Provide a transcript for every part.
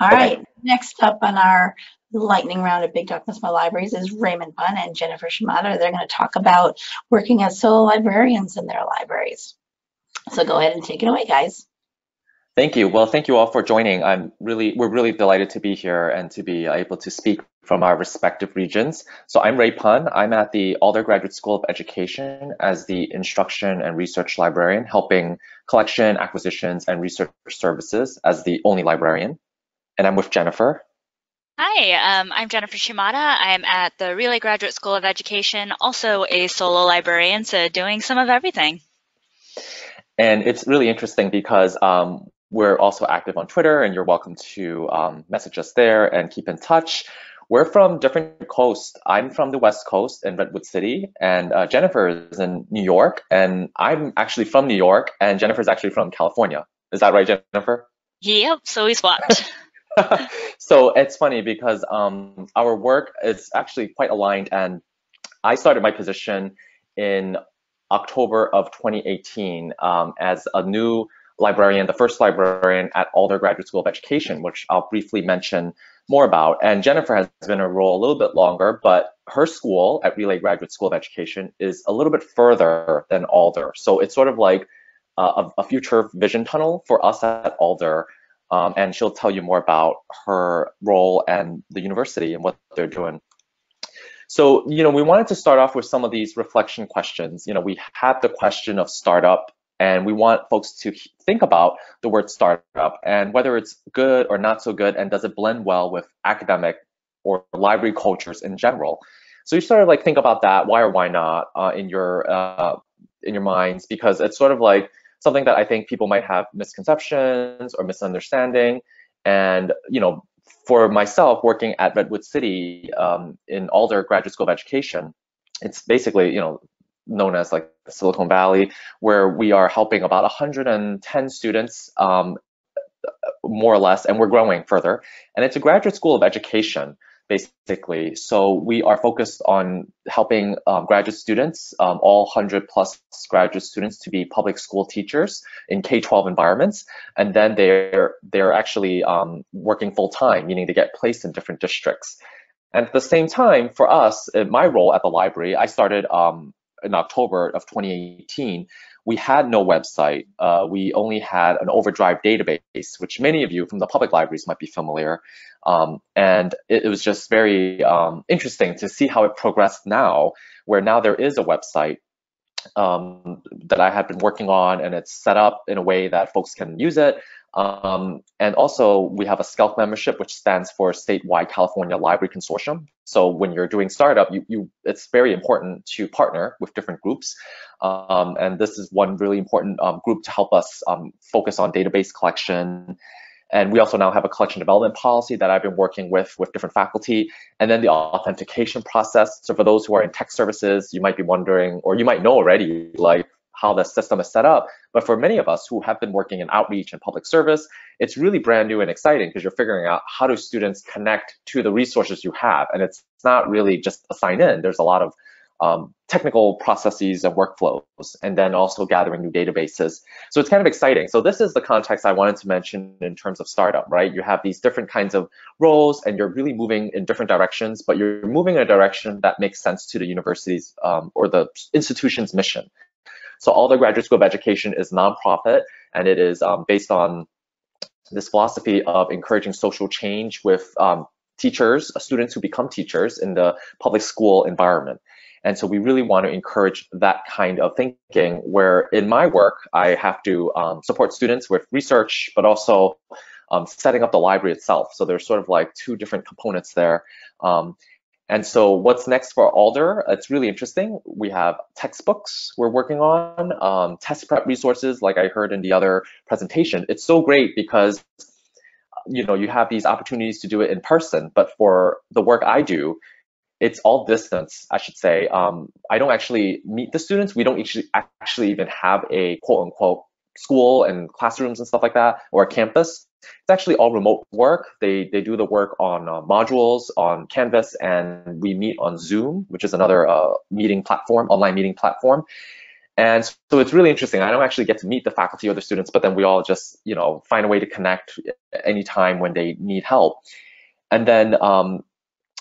All right, next up on our lightning round of Big Talk Small Libraries is Raymond Pun and Jennifer Shimada. They're going to talk about working as solo librarians in their libraries. So go ahead and take it away, guys. Thank you. Well, thank you all for joining. I'm really, we're really delighted to be here and to be able to speak from our respective regions. So I'm Ray Pun. I'm at the Alder Graduate School of Education as the instruction and research librarian, helping collection, acquisitions, and research services as the only librarian. And I'm with Jennifer. Hi, um, I'm Jennifer Shimada. I'm at the Relay Graduate School of Education, also a solo librarian, so doing some of everything. And it's really interesting because um, we're also active on Twitter, and you're welcome to um, message us there and keep in touch. We're from different coasts. I'm from the West Coast in Redwood City, and uh, Jennifer is in New York, and I'm actually from New York, and Jennifer's actually from California. Is that right, Jennifer? Yep, so we swapped. so it's funny because um, our work is actually quite aligned, and I started my position in October of 2018 um, as a new librarian, the first librarian at Alder Graduate School of Education, which I'll briefly mention more about. And Jennifer has been in a role a little bit longer, but her school at Relay Graduate School of Education is a little bit further than Alder. So it's sort of like uh, a, a, future vision tunnel for us at Alder. Um, and she'll tell you more about her role and the university and what they're doing. So, you know, we wanted to start off with some of these reflection questions. You know, we had the question of startup and we want folks to think about the word startup and whether it's good or not so good and does it blend well with academic or library cultures in general. So you sort of like think about that, why or why not, uh, in your uh, in your minds, because it's sort of like something that I think people might have misconceptions or misunderstanding. And you know, for myself, working at Redwood City um, in Alder Graduate School of Education, it's basically you know known as like Silicon Valley, where we are helping about 110 students, um, more or less, and we're growing further. And it's a graduate school of education, basically. So we are focused on helping um, graduate students, um, all 100 plus graduate students, to be public school teachers in K-12 environments, and then they're they're actually um, working full time, meaning they get placed in different districts. And at the same time, for us, my role at the library, I started um, in October of 2018, we had no website. Uh, we only had an Overdrive database, which many of you from the public libraries might be familiar. Um, and it, it, was just very um, interesting to see how it progressed now, where now there is a website um, that I have been working on, and it's set up in a way that folks can use it. Um, and also, we have a SCELC membership, which stands for Statewide California Library Consortium. So when you're doing startup, you, you it's very important to partner with different groups. Um, and this is one really important um, group to help us um, focus on database collection. And we also now have a collection development policy that I've been working with with different faculty. And then the authentication process. So for those who are in tech services, you might be wondering, or you might know already, like how the system is set up. But for many of us who have been working in outreach and public service, it's really brand new and exciting because you're figuring out how do students connect to the resources you have. And it's not really just a sign in. There's a lot of um, technical processes and workflows, and then also gathering new databases. So it's kind of exciting. So this is the context I wanted to mention in terms of startup, right? You have these different kinds of roles, and you're really moving in different directions, but you're moving in a direction that makes sense to the university's um, or the institution's mission. So Alder Graduate School of Education is nonprofit, and it is um, based on this philosophy of encouraging social change with um, teachers, uh, students who become teachers in the public school environment. And so we really want to encourage that kind of thinking where in my work, I have to um, support students with research, but also um, setting up the library itself. So there's sort of like two different components there. Um, and so what's next for Alder? It's really interesting. We have textbooks we're working on, um, test prep resources, like I heard in the other presentation. It's so great because you know you have these opportunities to do it in person, but for the work I do, it's all distance, I should say. Um, I don't actually meet the students. We don't actually actually even have a quote unquote school and classrooms and stuff like that or a campus. It's actually all remote work. They they do the work on uh, modules on Canvas, and we meet on Zoom, which is another uh, meeting platform, online meeting platform. And so it's really interesting. I don't actually get to meet the faculty or the students, but then we all just, you know, find a way to connect anytime when they need help. And then um,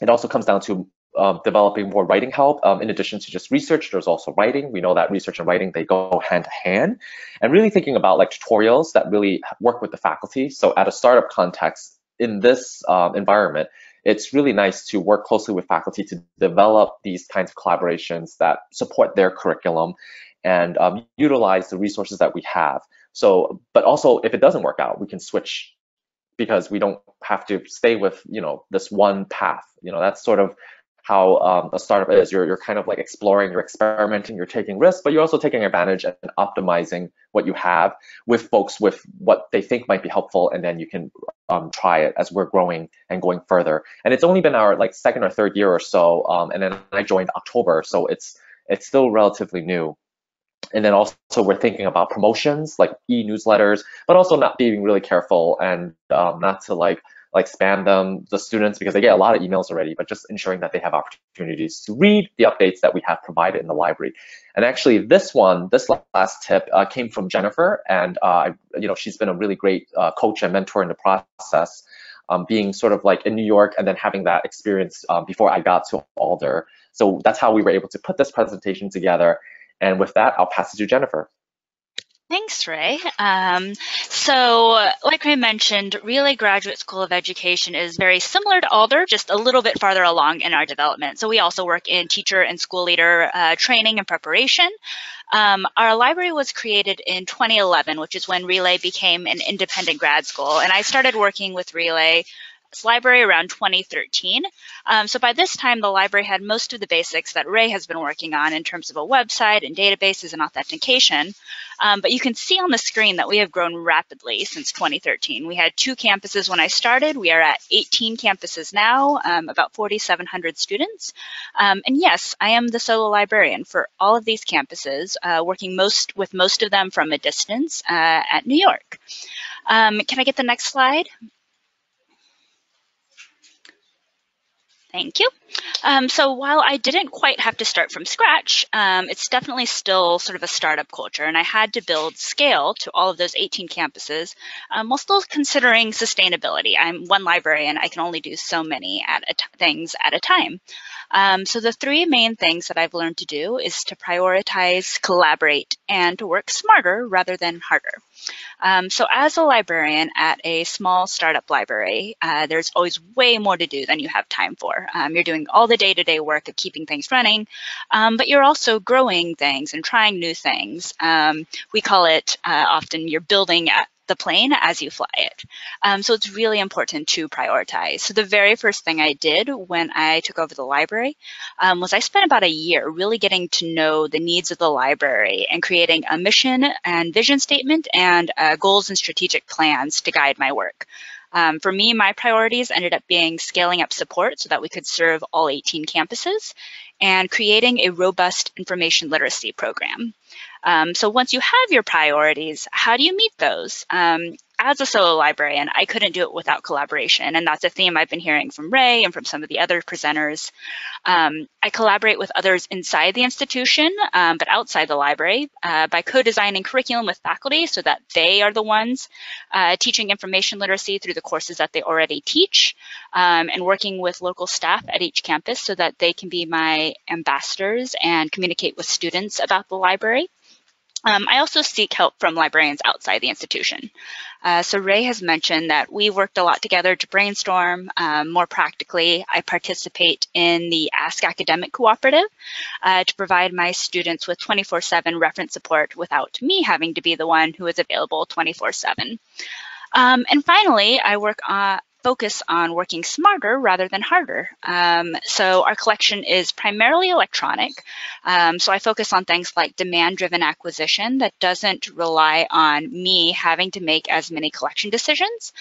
it also comes down to um, developing more writing help. Um, in addition to just research, there's also writing. We know that research and writing, they go hand to hand. And really thinking about like tutorials that really work with the faculty. So at a startup context, in this uh, environment, it's really nice to work closely with faculty to develop these kinds of collaborations that support their curriculum and um, utilize the resources that we have. So, but also if it doesn't work out, we can switch because we don't have to stay with, you know, this one path. You know, that's sort of how um, a startup is. You're, you're kind of like exploring, you're experimenting, you're taking risks, but you're also taking advantage and optimizing what you have with folks with what they think might be helpful, and then you can um, try it as we're growing and going further. And it's only been our like second or third year or so, um, and then I joined October, so it's it's still relatively new. And then also we're thinking about promotions like e-newsletters, but also not being really careful and um, not to like like spam them, the students, because they get a lot of emails already, but just ensuring that they have opportunities to read the updates that we have provided in the library. And actually this one, this last tip uh, came from Jennifer, and uh, you know she's been a really great uh, coach and mentor in the process, um, being sort of like in New York and then having that experience uh, before I got to Alder. So that's how we were able to put this presentation together. And with that, I'll pass it to Jennifer. Thanks, Ray. Um, so, like Ray mentioned, Relay Graduate School of Education is very similar to Alder, just a little bit farther along in our development. So we also work in teacher and school leader uh, training and preparation. Um, our library was created in 2011, which is when Relay became an independent grad school. And I started working with Relay library around 2013. Um, so by this time, the library had most of the basics that Ray has been working on in terms of a website and databases and authentication. Um, but you can see on the screen that we have grown rapidly since 2013. We had two campuses when I started. We are at 18 campuses now, um, about 4,700 students. Um, and yes, I am the solo librarian for all of these campuses, uh, working most with most of them from a distance uh, at New York. Um, can I get the next slide? Thank you. Um, so while I didn't quite have to start from scratch, um, it's definitely still sort of a startup culture, and I had to build scale to all of those 18 campuses um, while still considering sustainability. I'm one librarian; I can only do so many at things at a time. Um, so the three main things that I've learned to do is to prioritize, collaborate, and to work smarter rather than harder. Um, so as a librarian at a small startup library, uh, there's always way more to do than you have time for. Um, you're doing all the day-to-day -day work of keeping things running, um, but you're also growing things and trying new things. Um, we call it uh, often you're building the plane as you fly it. Um, so it's really important to prioritize. So the very first thing I did when I took over the library um, was I spent about a year really getting to know the needs of the library and creating a mission and vision statement and uh, goals and strategic plans to guide my work. Um, for me, my priorities ended up being scaling up support so that we could serve all 18 campuses and creating a robust information literacy program. Um, so once you have your priorities, how do you meet those? Um, as a solo librarian, I couldn't do it without collaboration. And that's a theme I've been hearing from Ray and from some of the other presenters. Um, I collaborate with others inside the institution, um, but outside the library uh, by co-designing curriculum with faculty so that they are the ones uh, teaching information literacy through the courses that they already teach um, and working with local staff at each campus so that they can be my ambassadors and communicate with students about the library. Um, I also seek help from librarians outside the institution. Uh, so Ray has mentioned that we worked a lot together to brainstorm. Um, more practically, I participate in the Ask Academic Cooperative uh, to provide my students with 24-7 reference support without me having to be the one who is available 24-7. Um, and finally, I work on, focus on working smarter rather than harder. Um, so our collection is primarily electronic. Um, so I focus on things like demand-driven acquisition that doesn't rely on me having to make as many collection decisions.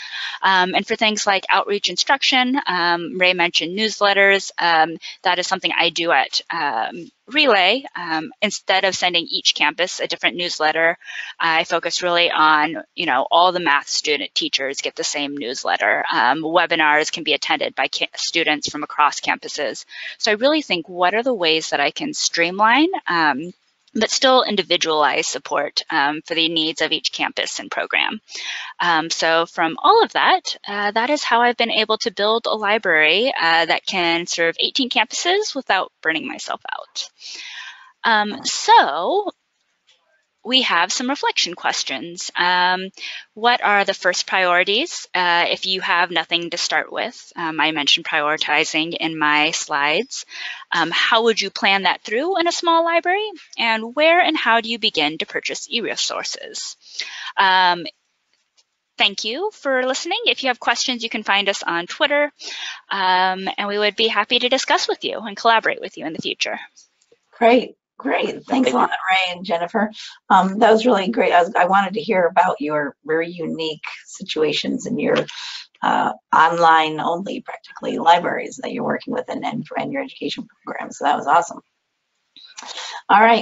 Um, and for things like outreach instruction, um, Ray mentioned newsletters. Um, that is something I do at um, Relay, um, instead of sending each campus a different newsletter, I focus really on, you know, all the math student teachers get the same newsletter. Um, webinars can be attended by students from across campuses. So I really think what are the ways that I can streamline um, but still individualized support um, for the needs of each campus and program. Um, so from all of that, uh, that is how I've been able to build a library uh, that can serve 18 campuses without burning myself out. Um, so we have some reflection questions. Um, what are the first priorities uh, if you have nothing to start with? Um, I mentioned prioritizing in my slides. Um, how would you plan that through in a small library? And where and how do you begin to purchase e-resources? Um, thank you for listening. If you have questions, you can find us on Twitter, um, and we would be happy to discuss with you and collaborate with you in the future. Great. Great. Thanks a lot, Ray and Jennifer. Um, that was really great. I, was, I wanted to hear about your very unique situations in your uh, online only practically libraries that you're working with and, and, and your education program. So that was awesome. All right.